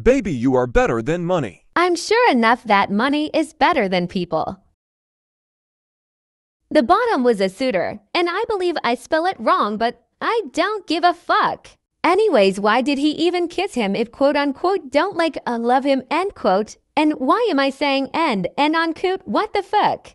Baby, you are better than money. I'm sure enough that money is better than people. The bottom was a suitor, and I believe I spell it wrong, but I don't give a fuck. Anyways, why did he even kiss him if quote unquote don't like uh, love him end quote? And why am I saying end and unquote what the fuck?